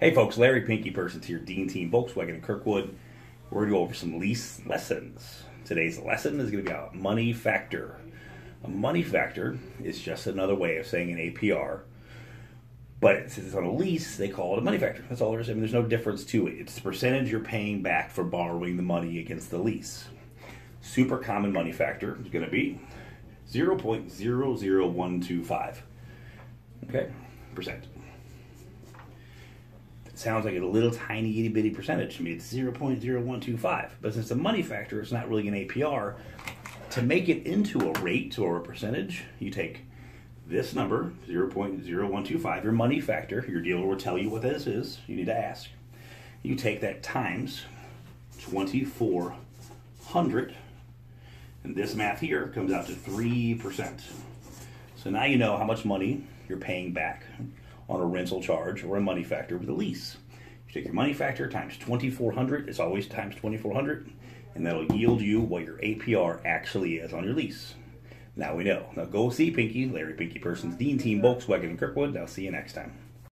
Hey folks, Larry Pinky Persons here, Dean Team Volkswagen in Kirkwood. We're going to go over some lease lessons. Today's lesson is going to be about money factor. A money factor is just another way of saying an APR. But since it's on a lease, they call it a money factor. That's all there is. I mean, there's no difference to it. It's the percentage you're paying back for borrowing the money against the lease. Super common money factor is going to be 0.00125. Okay, percent. Sounds like a little tiny itty bitty percentage to me. It's 0.0125. But since a money factor, it's not really an APR. To make it into a rate or a percentage, you take this number, 0.0125, your money factor, your dealer will tell you what this is. You need to ask. You take that times 2400 and this math here comes out to 3%. So now you know how much money you're paying back on a rental charge or a money factor with a lease. You take your money factor times 2400, it's always times 2400, and that'll yield you what your APR actually is on your lease. Now we know. Now go see Pinky, Larry Pinky Persons, Dean Team Volkswagen in Kirkwood. I'll see you next time.